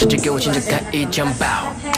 直接给我亲自开一枪爆。